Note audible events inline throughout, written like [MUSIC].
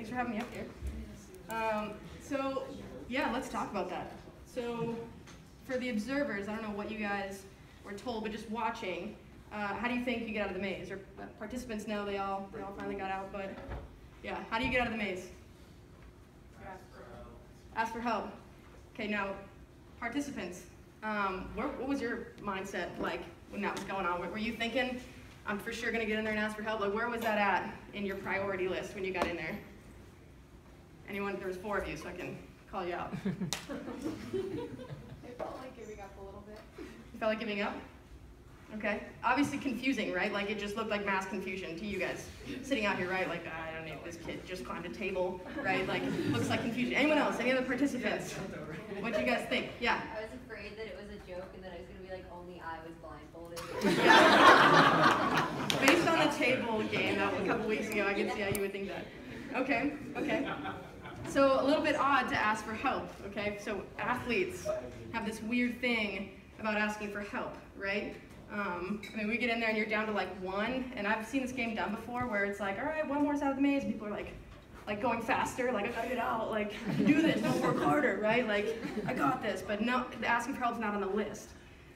Thanks for having me up here. Um, so, yeah, let's talk about that. So, for the observers, I don't know what you guys were told, but just watching, uh, how do you think you get out of the maze? Or uh, participants know they all they all finally got out, but yeah, how do you get out of the maze? Ask for help. Ask for help. Okay, now participants, um, where, what was your mindset like when that was going on? Were you thinking, I'm for sure gonna get in there and ask for help? Like, where was that at in your priority list when you got in there? Anyone? There was four of you, so I can call you out. it felt like giving up a little bit. You felt like giving up? Okay. Obviously confusing, right? Like it just looked like mass confusion to you guys sitting out here, right? Like ah, I don't know, if this kid just climbed a table, right? Like it looks like confusion. Anyone else? Any other participants? What do you guys think? Yeah. I was afraid that it was a joke and that I was gonna be like only I was blindfolded. Yeah. [LAUGHS] Based on the table game that a couple weeks ago, I can see how you would think that. Okay. Okay. So a little bit odd to ask for help. Okay. So athletes have this weird thing about asking for help, right? Um, I mean, we get in there and you're down to like one, and I've seen this game done before where it's like, all right, one more's out of the maze. People are like, like going faster, like I gotta get out, like I can do this, don't work harder, right? Like I got this, but no, asking for help's not on the list.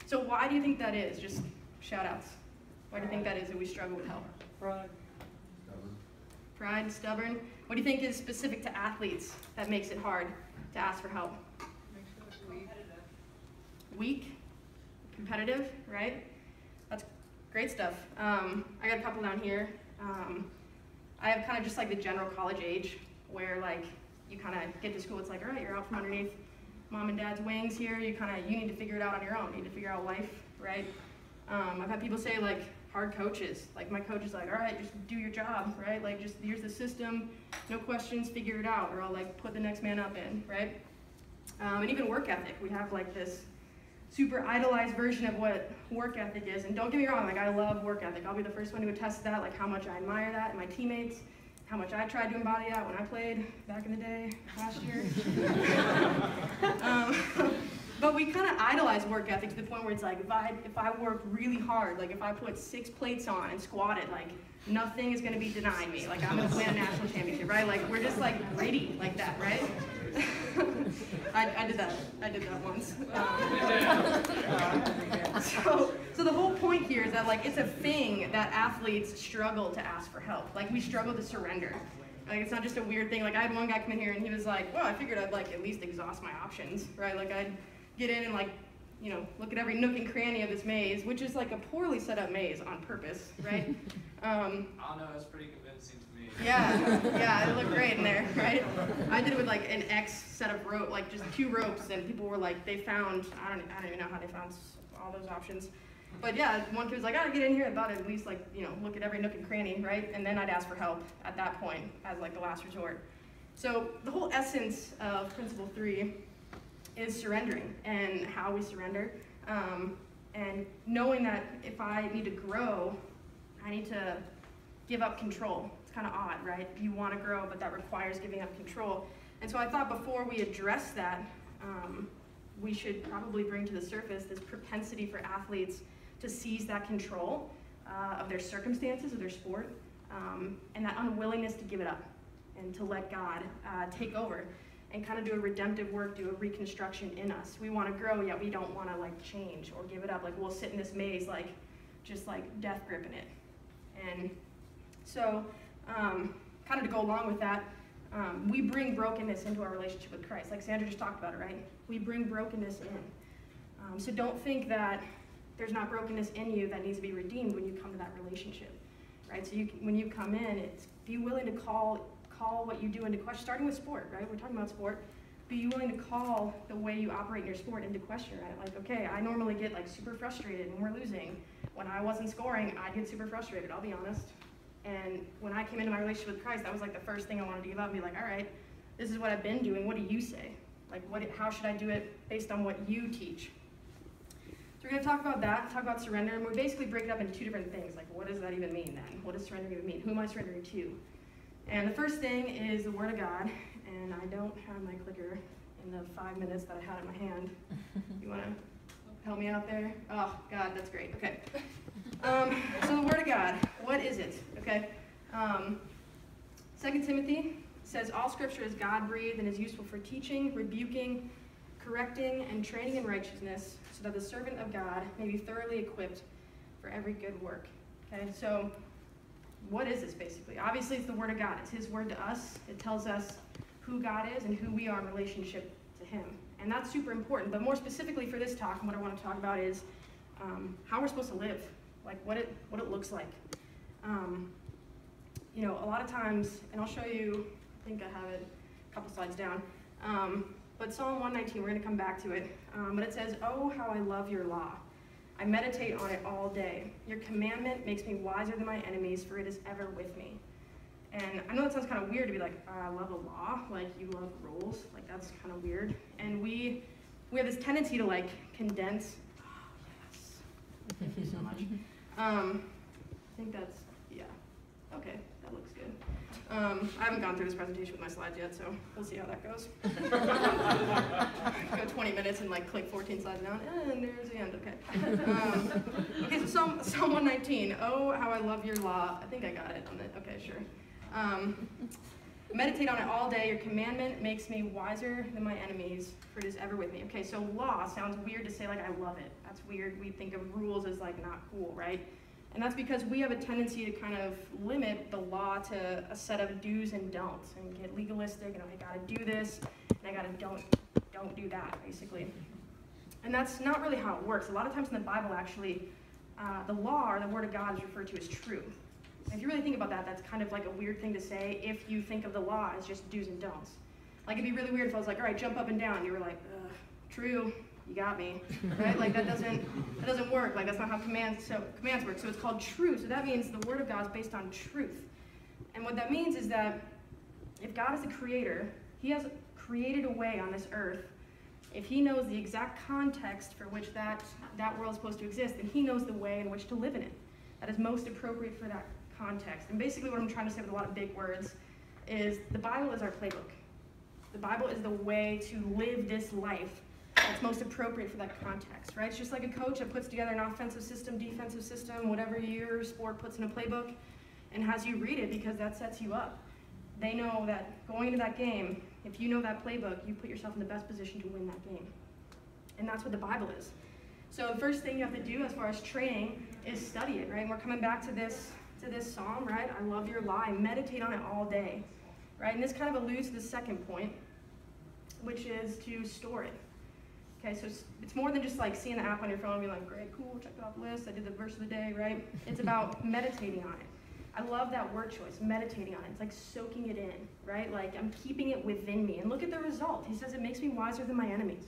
So why do you think that is? Just shout outs. Why do you think that is that we struggle with help? Pride. Stubborn. Pride, stubborn. What do you think is specific to athletes that makes it hard to ask for help? Weak. Competitive, right? That's great stuff. Um, I got a couple down here. Um, I have kind of just like the general college age where like you kind of get to school, it's like, all right, you're out from underneath mom and dad's wings here. You kind of, you need to figure it out on your own. You need to figure out life, right? Um, I've had people say like hard coaches. Like my coach is like, all right, just do your job, right? Like just here's the system, no questions, figure it out, or I'll like put the next man up in, right? Um, and even work ethic. We have like this super idolized version of what work ethic is. And don't get me wrong, like I love work ethic. I'll be the first one to attest to that, like how much I admire that in my teammates, how much I tried to embody that when I played back in the day last year. [LAUGHS] um, [LAUGHS] but we kind of idolize work ethic to the point where it's like if I if I work really hard, like if I put six plates on and squatted, like nothing is gonna be denying me. Like I'm gonna win a national championship, right? Like we're just like gritty like that, right? [LAUGHS] I, I, did that. I did that once. Um, [LAUGHS] so, so the whole point here is that like it's a thing that athletes struggle to ask for help. Like we struggle to surrender. Like it's not just a weird thing. Like I had one guy come in here and he was like, "Well, I figured I'd like at least exhaust my options, right? Like I'd get in and like, you know, look at every nook and cranny of this maze, which is like a poorly set up maze on purpose, right? [LAUGHS] Um, I don't know. It's pretty convincing to me. yeah, yeah, it looked great in there, right? I did it with like an X set of rope, like just two ropes, and people were like, they found, I don't, I don't even know how they found all those options. But yeah, one kid was like, I gotta get in here. I thought I'd at least like, you know, look at every nook and cranny, right? And then I'd ask for help at that point as like the last resort. So the whole essence of principle three is surrendering and how we surrender. Um, and knowing that if I need to grow, I need to give up control It's kind of odd, right? You want to grow, but that requires giving up control. And so I thought before we address that, um, we should probably bring to the surface this propensity for athletes to seize that control uh, of their circumstances, of their sport, um, and that unwillingness to give it up and to let God uh, take over and kind of do a redemptive work, do a reconstruction in us. We want to grow, yet we don't want to like change or give it up. Like we'll sit in this maze, like just like death gripping it. And so um, kind of to go along with that, um, we bring brokenness into our relationship with Christ. Like Sandra just talked about it, right? We bring brokenness in. Um, so don't think that there's not brokenness in you that needs to be redeemed when you come to that relationship, right? So you, when you come in, it's be willing to call call what you do into question. Starting with sport, right? We're talking about sport. Be willing to call the way you operate in your sport into question, right? Like, okay, I normally get like super frustrated when we're losing. When I wasn't scoring, I'd get super frustrated. I'll be honest. And when I came into my relationship with Christ, that was like the first thing I wanted to give up and be like, all right, this is what I've been doing. What do you say? Like, what? how should I do it based on what you teach? So we're going to talk about that, talk about surrender, and we basically break it up into two different things. Like, what does that even mean then? What does surrender even mean? Who am I surrendering to? And the first thing is the Word of God, and I don't have my clicker in the five minutes that I had in my hand. [LAUGHS] You want to help me out there? Oh, God, that's great. Okay. Um, so the Word of God, what is it? Okay. Um, 2 Timothy says, All scripture is God breathed and is useful for teaching, rebuking, correcting, and training in righteousness, so that the servant of God may be thoroughly equipped for every good work. Okay, so what is this basically? Obviously, it's the Word of God. It's His Word to us. It tells us who God is and who we are in relationship to Him. And that's super important. But more specifically for this talk, and what I want to talk about is um, how we're supposed to live, like what it what it looks like. Um, you know, a lot of times, and I'll show you. I think I have it a couple slides down. Um, but Psalm 119, we're going to come back to it. Um, but it says, "Oh, how I love your law." I meditate on it all day. Your commandment makes me wiser than my enemies, for it is ever with me. And I know that sounds kind of weird to be like, uh, I love a law, like you love rules, like that's kind of weird. And we we have this tendency to like condense. Oh, yes, thank you so much. [LAUGHS] Um, I think that's yeah. Okay, that looks good. Um, I haven't gone through this presentation with my slides yet, so we'll see how that goes. [LAUGHS] Go 20 minutes and like click 14 slides down, and there's the end. Okay. Um, okay, so Psalm, Psalm 119. Oh, how I love your law. I think I got it on it. Okay, sure. Um, meditate on it all day. Your commandment makes me wiser than my enemies, for it is ever with me. Okay, so law sounds weird to say like I love it. That's weird. We think of rules as like not cool, right? And that's because we have a tendency to kind of limit the law to a set of do's and don'ts and get legalistic and I gotta do this and I gotta don't don't do that basically. And that's not really how it works. A lot of times in the Bible actually uh, the law or the word of God is referred to as true. And if you really think about that, that's kind of like a weird thing to say if you think of the law as just do's and don'ts. Like it'd be really weird if I was like, all right, jump up and down. You were like, true, you got me, right? Like that doesn't that doesn't work. Like that's not how commands so commands work. So it's called true. So that means the word of God is based on truth. And what that means is that if God is a creator, He has created a way on this earth. If He knows the exact context for which that that world is supposed to exist, then He knows the way in which to live in it. That is most appropriate for that context. And basically, what I'm trying to say with a lot of big words is the Bible is our playbook. The Bible is the way to live this life that's most appropriate for that context, right? It's just like a coach that puts together an offensive system, defensive system, whatever your sport puts in a playbook, and has you read it because that sets you up. They know that going into that game, if you know that playbook, you put yourself in the best position to win that game. And that's what the Bible is. So the first thing you have to do as far as training is study it, right? And we're coming back to this to this psalm, right? I love your. I meditate on it all day, right? And this kind of alludes to the second point, which is to store it. Okay, so it's, it's more than just like seeing the app on your phone and being like, great, cool, check it off the list. I did the verse of the day, right? It's about [LAUGHS] meditating on it. I love that word choice, meditating on it. It's like soaking it in, right? Like I'm keeping it within me. And look at the result. He says it makes me wiser than my enemies.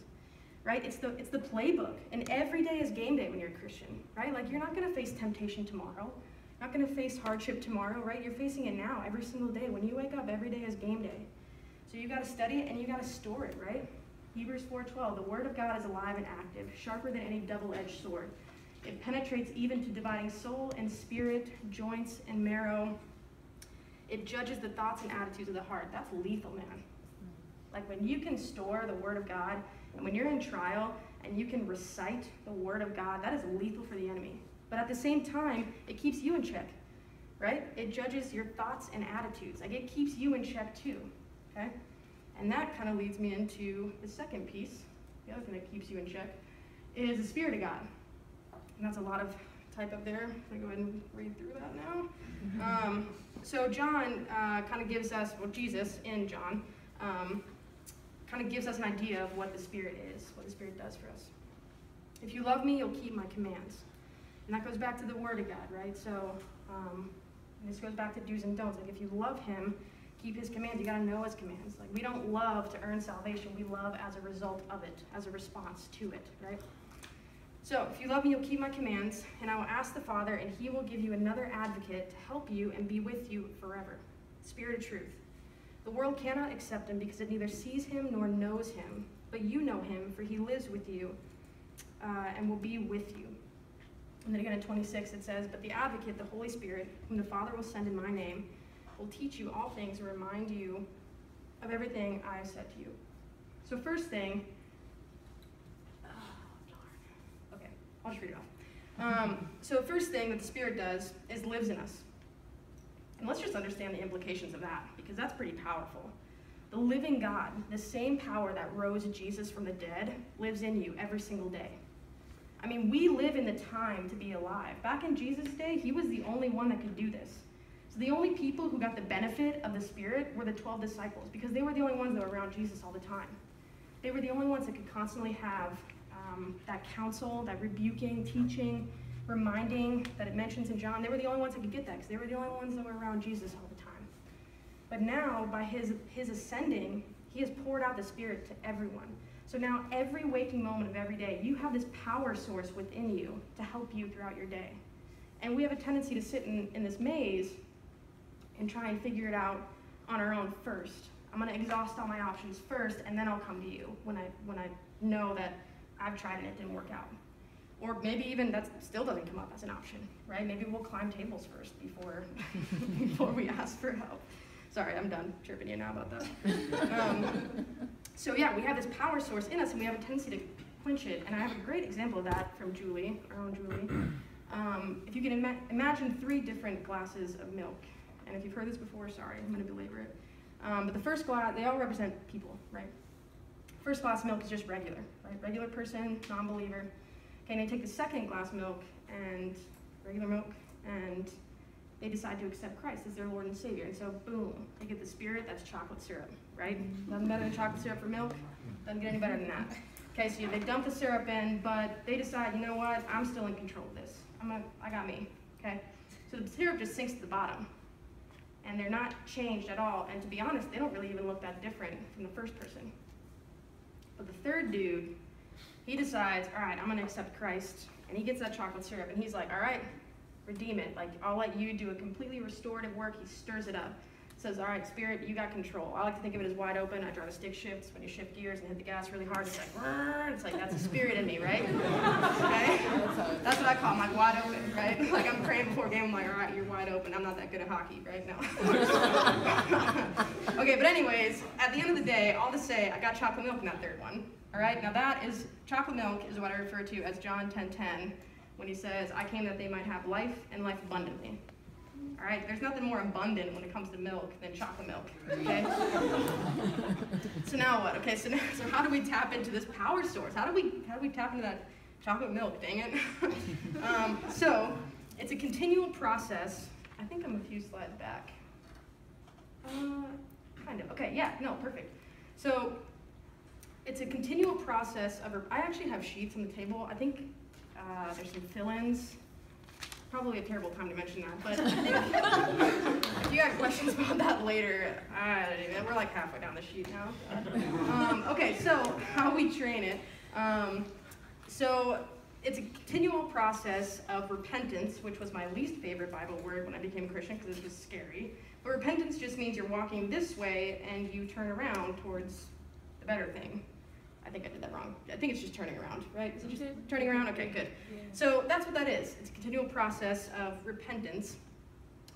Right? It's the it's the playbook. And every day is game day when you're a Christian, right? Like you're not gonna face temptation tomorrow. You're not gonna face hardship tomorrow, right? You're facing it now, every single day. When you wake up, every day is game day. So you gotta study it and you gotta store it, right? Hebrews 4:12, the word of God is alive and active, sharper than any double-edged sword. It penetrates even to dividing soul and spirit, joints and marrow. It judges the thoughts and attitudes of the heart. That's lethal, man. Like when you can store the word of God, and when you're in trial and you can recite the word of God, that is lethal for the enemy. But at the same time, it keeps you in check, right? It judges your thoughts and attitudes. Like it keeps you in check too, okay? And that kind of leads me into the second piece. The other thing that keeps you in check is the Spirit of God. And that's a lot of type up there. I'm going to go ahead and read through that now. Um, so John uh, kind of gives us, well, Jesus in John, um, kind of gives us an idea of what the Spirit is, what the Spirit does for us. If you love me, you'll keep my commands. And that goes back to the Word of God, right? So um, this goes back to do's and don'ts. Like if you love Him, keep His commands. You got to know His commands. Like we don't love to earn salvation. We love as a result of it, as a response to it, right? So, if you love me, you'll keep my commands, and I will ask the Father, and he will give you another advocate to help you and be with you forever. Spirit of truth. The world cannot accept him because it neither sees him nor knows him, but you know him, for he lives with you uh, and will be with you. And then again in 26 it says, But the advocate, the Holy Spirit, whom the Father will send in my name, will teach you all things and remind you of everything I have said to you. So, first thing, okay, I'll just read it off. Um, so first thing that the Spirit does is lives in us. And let's just understand the implications of that. because that's pretty powerful. The living God, the same power that rose Jesus from the dead, lives in you every single day. I mean, we live in the time to be alive. Back in Jesus' day, he was the only one that could do this. So the only people who got the benefit of the Spirit were the 12 disciples because they were the only ones that were around Jesus all the time. They were the only ones that could constantly have um, that counsel, that rebuking, teaching, reminding that it mentions in John. They were the only ones that could get that because they were the only ones that were around Jesus all the time. But now, by his, his ascending, he has poured out the Spirit to everyone. So now, every waking moment of every day, you have this power source within you to help you throughout your day. And we have a tendency to sit in, in this maze and try and figure it out on our own first. I'm to exhaust all my options first, and then I'll come to you when I, when I know that I've tried and it didn't work out. Or maybe even that still doesn't come up as an option, right? Maybe we'll climb tables first before, [LAUGHS] before we ask for help. Sorry, I'm done chirping you now about that. Um, so yeah, we have this power source in us, and we have a tendency to quench it. And I have a great example of that from Julie, our own Julie. Um, if you can ima imagine three different glasses of milk, and if you've heard this before, sorry, I'm going to belabor it. Um, but the first glass, they all represent people, right? First glass of milk is just regular, right? Regular person, non-believer. Okay, and they take the second glass of milk and regular milk, and they decide to accept Christ as their Lord and Savior. And so, boom, they get the Spirit, that's chocolate syrup, right? Nothing better than chocolate syrup for milk. Doesn't get any better than that. Okay, so they dump the syrup in, but they decide, you know what, I'm still in control of this. I'm gonna, I got me, okay? So the syrup just sinks to the bottom. And they're not changed at all. And to be honest, they don't really even look that different from the first person. But the third dude, he decides, all right, I'm gonna accept Christ. And he gets that chocolate syrup and he's like, all right, redeem it. Like, I'll let you do a completely restorative work. He stirs it up. Says, all right, spirit, you got control. I like to think of it as wide open. I drive a stick shift. When you shift gears and hit the gas really hard, it's like, it's like, that's a spirit in me, right? [LAUGHS] Okay? That's what I call my wide open, right? [LAUGHS] Like, I'm praying before a game. I'm like, all right, you're wide open. I'm not that good at hockey right now. [LAUGHS] okay, but anyways, at the end of the day, all to say, I got chocolate milk in that third one. All right, now that is, chocolate milk is what I refer to as John 10.10. 10, when he says, I came that they might have life and life abundantly. All right, there's nothing more abundant when it comes to milk than chocolate milk, okay? [LAUGHS] so now what? Okay, so, now, so how do we tap into this power source? How do we, how do we tap into that chocolate milk, dang it? [LAUGHS] um, so it's a continual process. I think I'm a few slides back. Uh, kind of, okay, yeah, no, perfect. So it's a continual process of, I actually have sheets on the table. I think uh, there's some fill-ins. Probably a terrible time to mention that, but if you got questions about that later, even, we're like halfway down the sheet now. Um, okay, so how we train it. Um, so it's a continual process of repentance, which was my least favorite Bible word when I became a Christian because it was scary. But repentance just means you're walking this way and you turn around towards the better thing. I think I did that wrong. I think it's just turning around, right? Is it just turning around? Okay, good. So that's what that is. It's a continual process of repentance,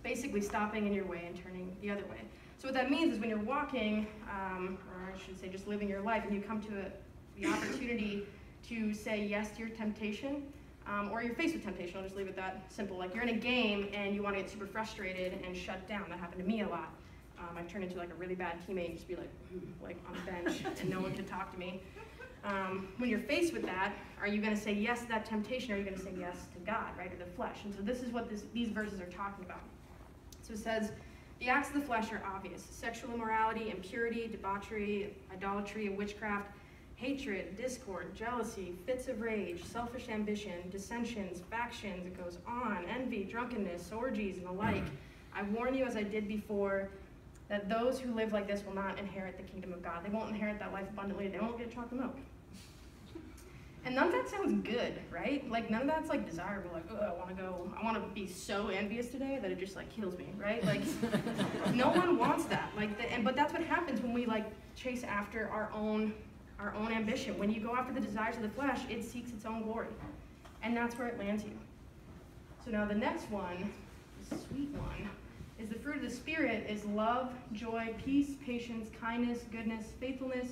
basically stopping in your way and turning the other way. So what that means is when you're walking, um, or I should say just living your life, and you come to a, the opportunity to say yes to your temptation, um, or you're faced with temptation, I'll just leave it that simple. Like you're in a game and you want to get super frustrated and shut down. That happened to me a lot. Um, I've turned into like a really bad teammate and just be like, like on the bench [LAUGHS] and no one could talk to me. Um, when you're faced with that, are you going to say yes to that temptation or are you going to say yes to God, right, or the flesh? And so this is what this, these verses are talking about. So it says, the acts of the flesh are obvious sexual immorality, impurity, debauchery, idolatry, and witchcraft, hatred, discord, jealousy, fits of rage, selfish ambition, dissensions, factions, it goes on, envy, drunkenness, orgies, and the like. I warn you, as I did before, that those who live like this will not inherit the kingdom of God. They won't inherit that life abundantly. They won't get chocolate milk. And none of that sounds good, right? Like none of that's like desirable. Like, oh, I want to go. I want to be so envious today that it just like kills me, right? Like, [LAUGHS] no one wants that. Like, the, and but that's what happens when we like chase after our own, our own ambition. When you go after the desires of the flesh, it seeks its own glory, and that's where it lands you. So now the next one, the sweet one is the fruit of the Spirit is love, joy, peace, patience, kindness, goodness, faithfulness,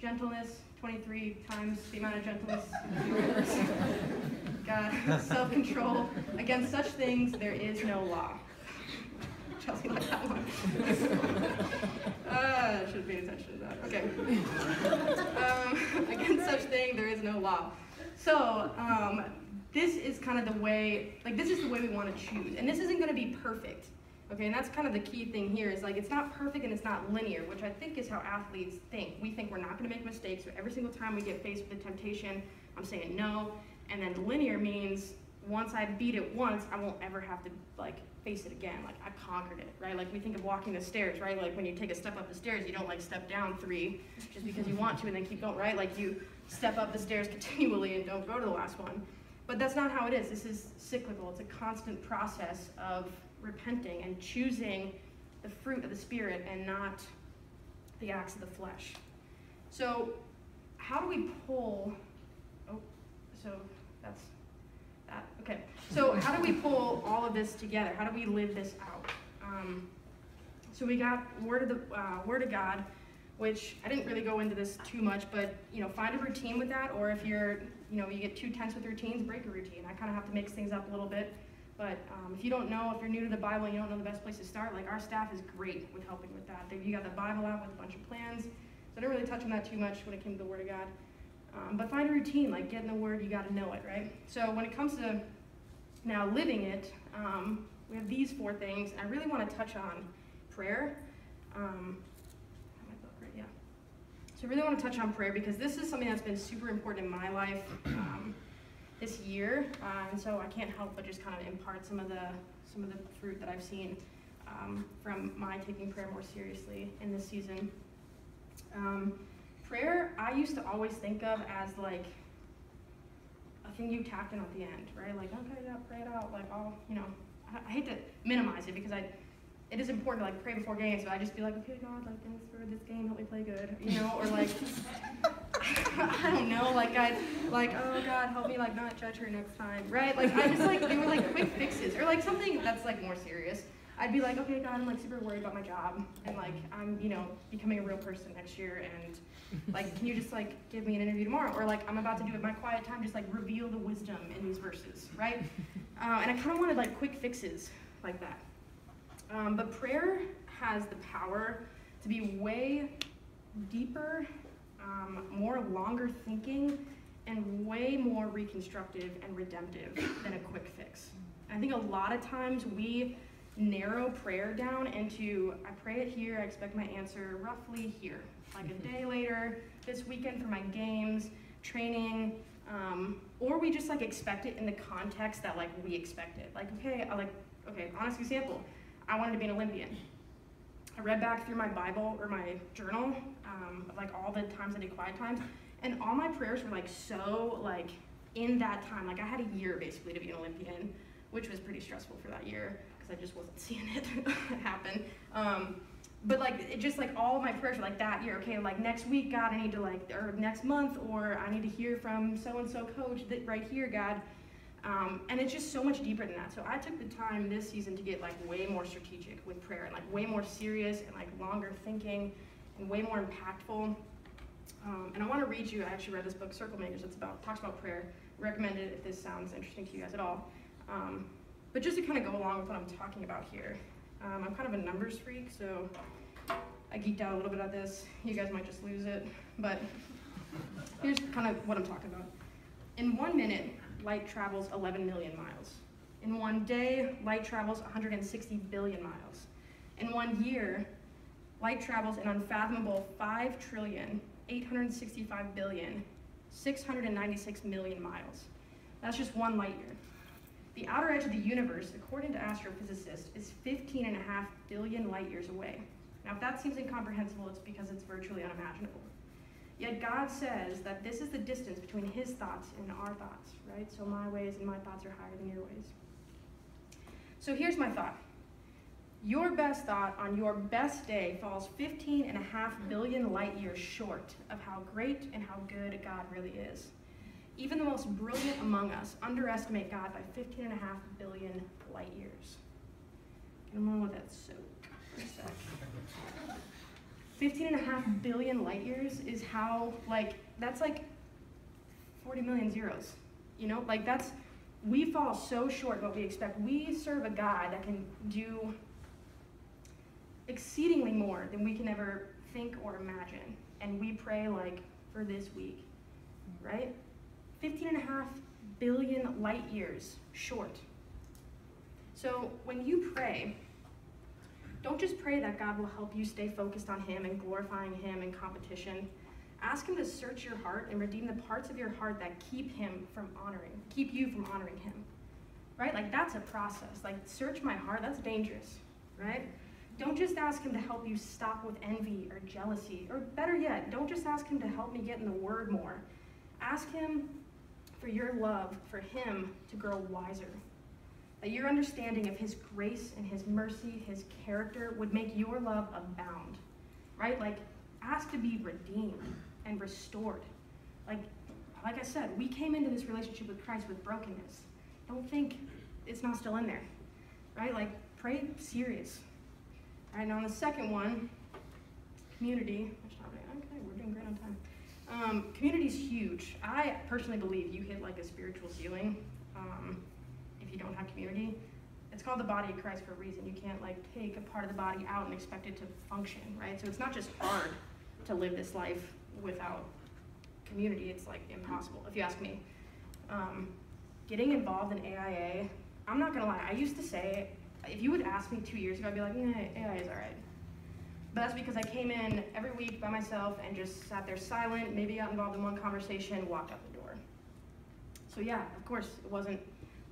gentleness, 23 times the amount of gentleness. [LAUGHS] God, self-control. Against such things there is no law. Chelsea like that one. [LAUGHS] uh, should have paid attention to that. Okay. Um, [LAUGHS] against such thing, there is no law. So, um, this is kind of the way, like, this is the way we want to choose. And this isn't going to be perfect. Okay, and that's kind of the key thing here is like it's not perfect and it's not linear, which I think is how athletes think. We think we're not going to make mistakes, so every single time we get faced with a temptation, I'm saying no. And then linear means once I beat it once, I won't ever have to like face it again. Like I conquered it, right? Like we think of walking the stairs, right? Like when you take a step up the stairs, you don't like step down three just because you want to and then keep going, right? Like you step up the stairs [LAUGHS] continually and don't go to the last one. But that's not how it is. This is cyclical. It's a constant process of repenting and choosing the fruit of the Spirit and not the acts of the flesh. So, how do we pull? Oh, so that's that. Okay. So, how do we pull all of this together? How do we live this out? Um, so we got word of the uh, word of God, which I didn't really go into this too much, but you know, find a routine with that. Or if you're, you know, you get too tense with routines, break a routine. I kind of have to mix things up a little bit. But um, if you don't know, if you're new to the Bible and you don't know the best place to start, like our staff is great with helping with that. You got the Bible out with a bunch of plans. So I didn't really touch on that too much when it came to the Word of God. Um, but find a routine, like get in the Word, you got to know it, right? So when it comes to now living it, um, we have these four things. I really want to touch on prayer. Um, right, yeah. So I really want to touch on prayer because this is something that's been super important in my life. Uh, and so I can't help but just kind of impart some of the some of the fruit that I've seen um, from my taking prayer more seriously in this season. Um, prayer, I used to always think of as like a thing you tapped in at the end, right? Like, okay, yeah, pray it out. Like, all you know, I, I hate to minimize it because I it is important to like pray before games, but I just be like, okay, God, like thanks for this game, help me play good, you know, or like [LAUGHS] I don't know, like I like, oh God, help me like not judge her next time, right? Like I just like they were like quick fixes or like something that's like more serious. I'd be like, okay, God, I'm like super worried about my job and like I'm, you know, becoming a real person next year and like can you just like give me an interview tomorrow or like I'm about to do it my quiet time, just like reveal the wisdom in these verses, right? Uh, and I kind of wanted like quick fixes like that. Um, but prayer has the power to be way deeper, um, more longer thinking, and way more reconstructive and redemptive than a quick fix. I think a lot of times we narrow prayer down into I pray it here, I expect my answer roughly here. Like a day later, this weekend for my games, training, um, or we just like expect it in the context that like we expect it. Like, okay, I like, okay, honest example. I wanted to be an Olympian. I read back through my Bible or my journal um, like all the times I did quiet times, and all my prayers were like so like in that time. Like I had a year basically to be an Olympian, which was pretty stressful for that year because I just wasn't [LAUGHS] seeing it [LAUGHS] happen. Um, but like it just like all my prayers were like that year. Okay, like next week, God, I need to like or next month, or I need to hear from so and so coach that right here, God. Um, and it's just so much deeper than that. So I took the time this season to get like way more strategic with prayer and like way more serious and like longer thinking and way more impactful. Um, and I want to read you. I actually read this book, Circle Makers. It's about talks about prayer. Recommend it if this sounds interesting to you guys at all. Um, but just to kind of go along with what I'm talking about here, um, I'm kind of a numbers freak, so I geeked out a little bit at this. You guys might just lose it, but here's kind of what I'm talking about. In one minute, light travels 11 million miles. In one day, light travels 160 billion miles. In one year, light travels an unfathomable 5 trillion, 865 billion, 696 million miles. That's just one light year. The outer edge of the universe, according to astrophysicists, is 15 and a half billion light years away. Now, if that seems incomprehensible, it's because it's virtually unimaginable. Yet God says that this is the distance between his thoughts and our thoughts, right? So my ways and my thoughts are higher than your ways. So here's my thought. Your best thought on your best day falls 15 and a half billion light years short of how great and how good God really is. Even the most brilliant among us underestimate God by 15 and a half billion light years. And I'm going that sec. 15 and a half billion light years is how, like, that's like 40 million zeros. You know, like that's, we fall so short what we expect. We serve a God that can do, exceedingly more than we can ever think or imagine. And we pray like for this week, right? 15 and a half billion light years short. So when you pray, don't just pray that God will help you stay focused on Him and glorifying Him in competition. Ask Him to search your heart and redeem the parts of your heart that keep Him from honoring, keep you from honoring Him. Right? Like that's a process. Like search my heart, that's dangerous, right? Don't just ask Him to help you stop with envy or jealousy. Or better yet, don't just ask Him to help me get in the Word more. Ask Him for your love for Him to grow wiser that your understanding of his grace and his mercy, his character, would make your love abound. Right? Like, ask to be redeemed and restored. Like, like I said, we came into this relationship with Christ with brokenness. Don't think it's not still in there. Right? Like, pray serious. All right, now on the second one, community. Okay, we're doing great on time. Um, community is huge. I personally believe you hit like a spiritual ceiling. Um, you don't have community. It's called the body of Christ for a reason. You can't like take a part of the body out and expect it to function, right? So it's not just hard to live this life without community. It's like impossible, if you ask me. Um, getting involved in AIA, I'm not gonna lie. I used to say, if you would ask me two years ago, I'd be like, yeah, AIA is all right. But that's because I came in every week by myself and just sat there silent, maybe got involved in one conversation, walked out the door. So yeah, of course, it wasn't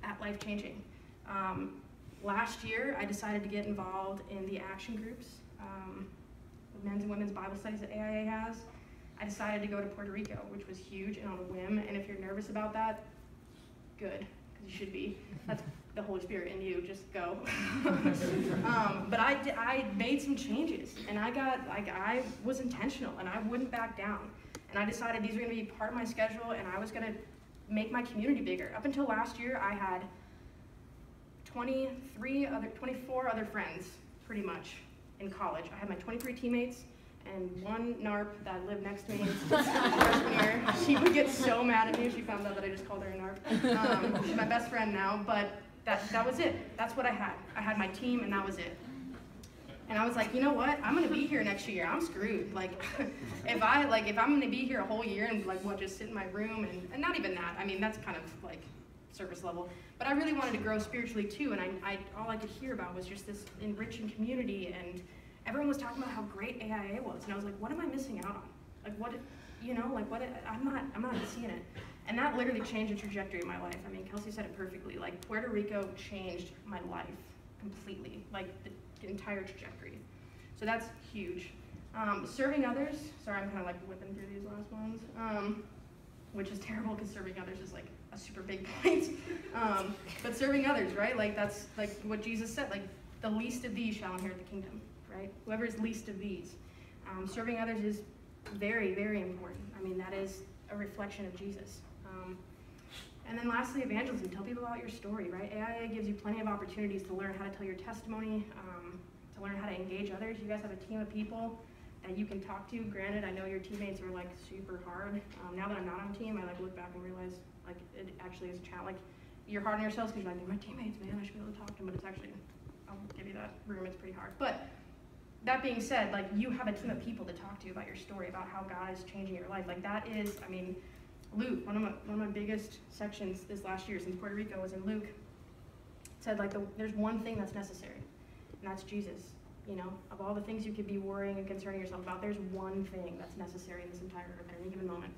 at Life Changing. Um, last year, I decided to get involved in the action groups, um, the men's and women's Bible studies that AIA has. I decided to go to Puerto Rico, which was huge and on a whim. And if you're nervous about that, good, because you should be. That's [LAUGHS] the Holy Spirit in you. Just go. [LAUGHS] um, but I, I made some changes, and I got like I was intentional, and I wouldn't back down. And I decided these were going to be part of my schedule, and I was going to make my community bigger. Up until last year, I had 23 other, 24 other friends, pretty much, in college. I had my 23 teammates and one NARP that lived next to me [LAUGHS] freshman year. She would get so mad at me if she found out that I just called her a NARP. Um, she's my best friend now, but that, that was it. That's what I had. I had my team and that was it. And I was like, you know what? I'm gonna be here next year. I'm screwed. Like, [LAUGHS] if I like, if I'm gonna be here a whole year and like, what, just sit in my room and, and not even that. I mean, that's kind of like service level. But I really wanted to grow spiritually too. And I, I all I could hear about was just this enriching community, and everyone was talking about how great AIA was. And I was like, what am I missing out on? Like, what, you know, like what? I'm not, I'm not seeing it. And that literally changed the trajectory of my life. I mean, Kelsey said it perfectly. Like, Puerto Rico changed my life completely. Like, the, entire trajectory. So that's huge. Um, serving others, sorry, I'm kind of like whipping through these last ones, um, which is terrible because serving others is like a super big [LAUGHS] point. Um, but serving others, right? Like that's like what Jesus said, like the least of these shall inherit the kingdom, right? Whoever is least of these. Um, serving others is very, very important. I mean, that is a reflection of Jesus. Um, and then lastly, evangelism. Tell people about your story, right? AIA gives you plenty of opportunities to learn how to tell your testimony, um, to learn how to engage others. You guys have a team of people that you can talk to. Granted, I know your teammates are like super hard. Um, now that I'm not on team, I like look back and realize like it actually is a challenge. Like you're hard on yourselves because you're like, they're my teammates, man. I should be able to talk to them, but it's actually, I'll give you that room. It's pretty hard. But that being said, like you have a team of people to talk to about your story, about how God is changing your life. Like that is, I mean, Luke, one of my one of my biggest sections this last year since Puerto Rico was in Luke. Said like the, there's one thing that's necessary, and that's Jesus. You know, of all the things you could be worrying and concerning yourself about, there's one thing that's necessary in this entire earth at any given moment,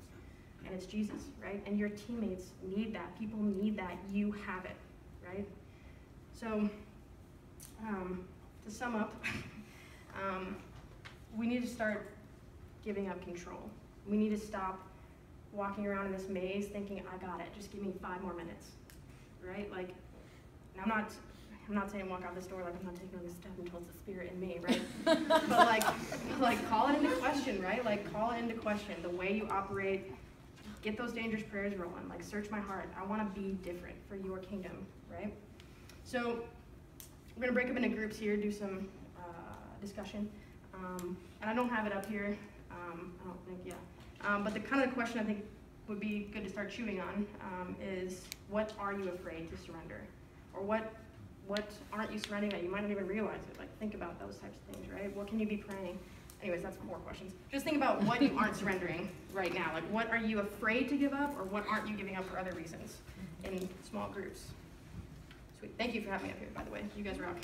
and it's Jesus, right? And your teammates need that. People need that. You have it, right? So, um, to sum up, [LAUGHS] um, we need to start giving up control. We need to stop walking around in this maze thinking, I got it, just give me five more minutes, right? Like, I'm not, I'm not saying walk out this door like I'm not taking this step until it's the spirit in me, right? [LAUGHS] but like, like call it into question, right? Like call it into question, the way you operate, get those dangerous prayers rolling, like search my heart. I wanna be different for your kingdom, right? So we're gonna break up into groups here, do some uh, discussion. Um, and I don't have it up here, um, I don't think, yeah. Um, but the kind of the question I think would be good to start chewing on um, is what are you afraid to surrender? Or what what aren't you surrendering that you might not even realize it? Like, think about those types of things, right? What can you be praying? Anyways, that's more questions. Just think about what you [LAUGHS] aren't surrendering right now. Like, what are you afraid to give up, or what aren't you giving up for other reasons in small groups? Sweet. Thank you for having me up here, by the way. You guys rock.